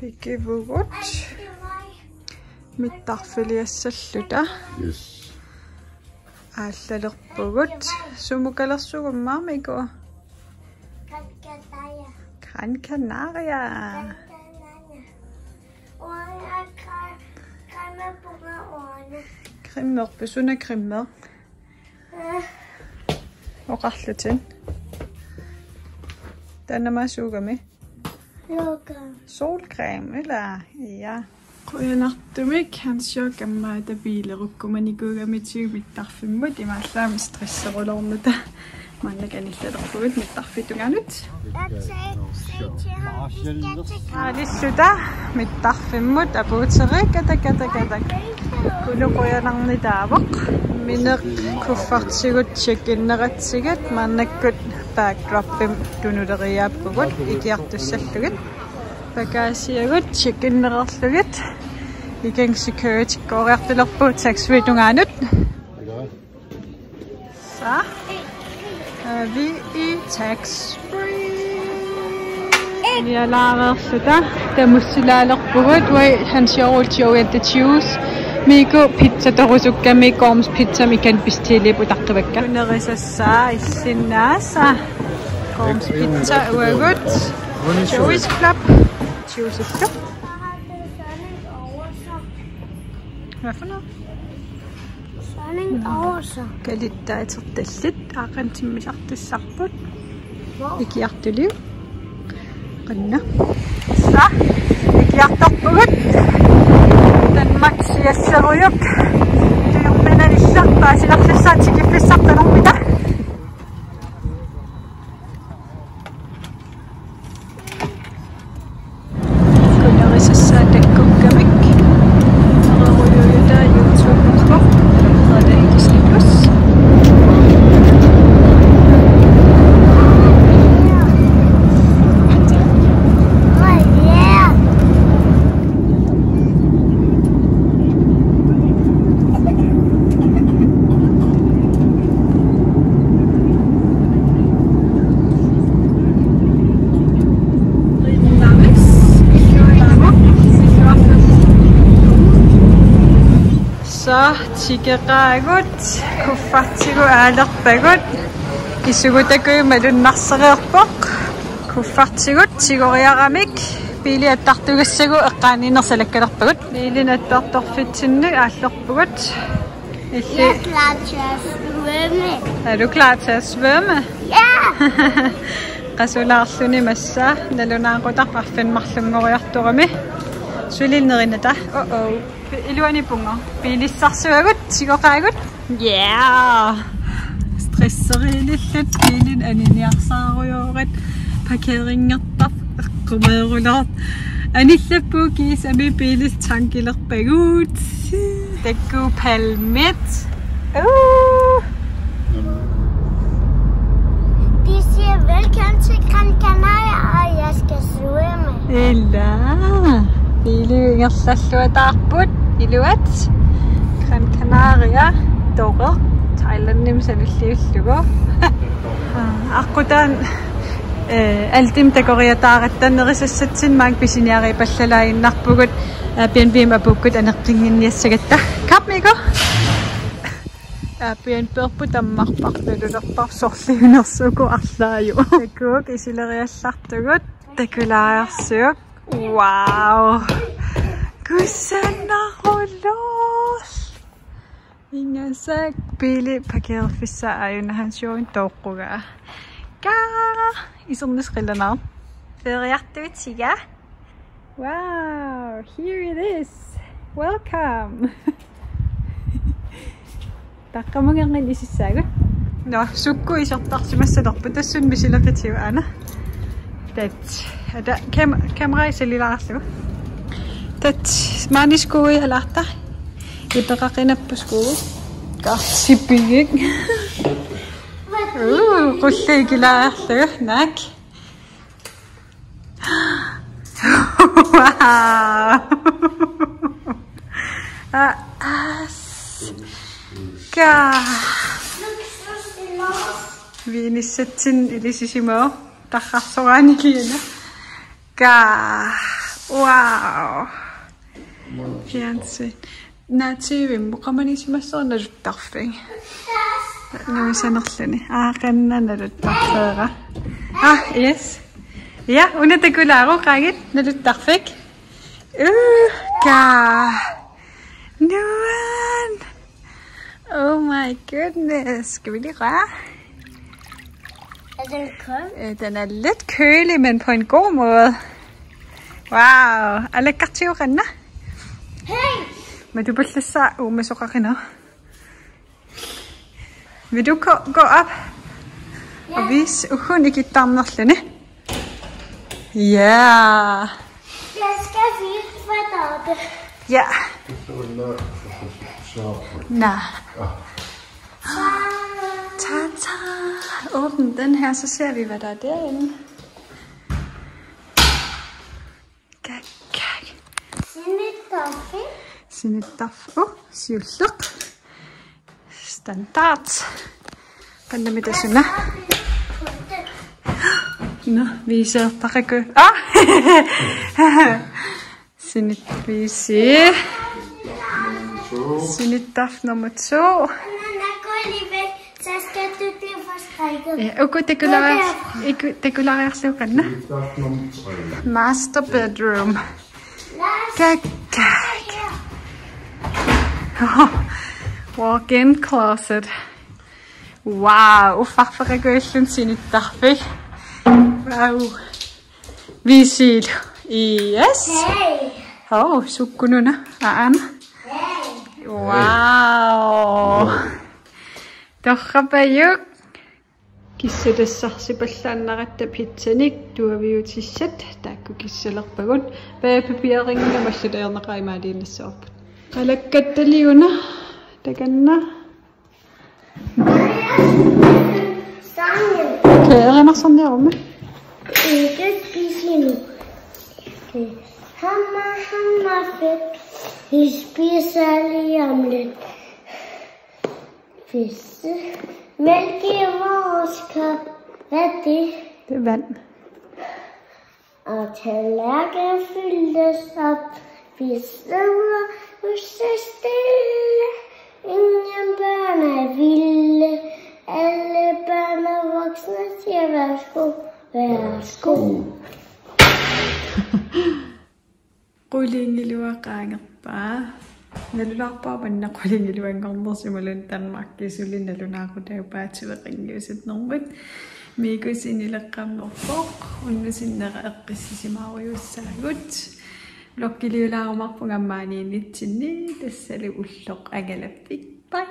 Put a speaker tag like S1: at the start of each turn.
S1: Pikkivugut. Mittarfiliassallута.
S2: Yes.
S1: Aallalерпугут. Sumukalersuгуммаармику.
S3: Katkataya.
S1: Gran Canaria.
S3: Oana kama bunga oana.
S1: Krimmer, besuna krimmer. Oqarlutin. Tanamasuugami.
S3: Loka.
S1: Solcreme. Solcreme, eller? Ja. Qoyanartumik hansio gamma da
S3: biilerukkumanikuugamitsuumittarfimmut imaallaam stresserulornuta маннаганиллалерпугут миттарфитуганут
S1: алиссута миттарфиммут апуутерик атакатакатак кулукуянарнитаавоқ минеқ куффартигут чикиннератсигат маннаккут backdroppim tunuleriaappugut ikiartussallugut pakaasiagut chikinnererlugut ikeng security kooriartulerpuut saksviitungaanut så sa vi i taxfree. Vi har lavet så der. Der musulalerpugut og choose miku pizza torusukami gorms pizza mikan pistilipu taqqivakka unerisassaa illinnaasa gorms pizza uagut chius club. Chiusikka hvad for noget
S3: Sonning oversa. maxi essen
S1: Så tigeraagut kuffartigu aalerpagut исугутакуймалуннарсериерпоқ куффартигут сигориарамик пили аттартугассагу эққааниинерсалаккалерпагут пилинаттарторфитсиннак ааллерпугут илли
S3: Jeg er klar til at svømme.
S1: er du klar til at svømme
S3: Ja.
S1: qasulaarluni massa Nalunaaqutaqarfanmarlungoriartorami sulilnerinata oh oh iluani punga pilissarsuagut sigoqaagut yeah. Stresseriilillut pilin aniniarsaarujoret parkeringertap eqqumeerulaart anillappu kiisami pilis tankilerpagut takku palmit uh
S3: De siger velkommen til Gran Canaria, og jeg skal svømme.
S1: Illa. Pilingersalluataarput iluat. Gran Canaria toqer Thailandnim sanulliullugu. Aqutaan э алтим такориатааратtanнерисассатсин маак писиниари паллалаиннарпугут Airbnb апуккут анеққингинниассагатта капмиго Airbnb перпу таммарпарлулерпар сорлиунерсуку арлаaju такук исилериаллартугут такулаарсук вау Susanna Holos! Ingasak pili pakilfisa ayun han siyon tokuga. Ka! Isong niskrila na. Ferriarte utsiga. Wow! Here it is! Welcome! Takka mga ngayon isisagot. No, sukko isartar si masadarput. Tassun bisilakit siwa ana. That's... Kamera isililarasagot. Tatmani skue jeg lagt dig. Jeg bare rinder på maaniskui Godt, Ipeqaqinappuskugu. Qartsipigik. Uh, qulliikilaarlugu nak. wow. As. Ka. Viinissatsin ilisisimoo tarrarsoraaniliana. Ka. Wow. Fjernsyn. Nā TV muqamanisimmassoornaluttarfing. Nuisanerluni. Aaqannanaluttarfeera. Ah, yes. Ja, unatakulaaro qaagit naluttarfik. Uh, ka. Nuan. Oh my goodness. Skal vi lige røre?
S3: Er den?
S1: Øh, Den er lidt kølig, men på en god måde. Wow. Alle kartiurenne.
S3: Hey!
S1: Men du bliver så u med sukker Vil du gå, op og vise uhun ikke damnerlene? Ja.
S3: Jeg skal vise, hvad der er det.
S1: Ja. Nå. Ta-ta. Åbn den her, så ser vi, hvad der er derinde.
S3: sy'n
S1: ei daff. O, siwllwg. Standard. Gan ddim i ddys yna.
S3: No, fi. O, sy'n ei de kleur, ik de kleur
S1: Master bedroom. Kijk, Walk-in closet. Waw, ffafach a gwell yn sy'n i daffu.
S3: Waw. Fi
S1: sydd. Yes.
S3: Hey.
S1: Oh, sŵgwn hwnna. A Anna. Hey. Waw. Doch a
S3: beiwg.
S1: киссалассарсипаллааннаратта питсаник туавиутиссат
S3: таакку
S1: киссалерпагут паапапиаринга массалаернеқаа имаалииннассаарпут கலக்கத்து லியுனா டகன்னா Kan jeg render sådan
S3: der
S1: om?
S3: Ikke spise endnu. Hamma, hamma, fedt. Vi spiser lige om lidt. Fisse. Mælk i vores kop. Hvad er det?
S1: Det er vand.
S3: Og tallerkener fyldes op. Vi sidder huske stille. Ingen børn er vilde. Alle børn og voksne siger værsgo. Værsgo.
S1: qulingiluaqaangerpaa nalularpaa panna qulingiluanngornersimalun tanmarkisulinnalunaaqutaupaativeqingiusitnermut miikusinilеққаммерпоқ уннусиннера эққиссисимааруйуссаагут локкилиулааrumарпунgammaaniinitsinni тассалу уллоқ агалаппик бай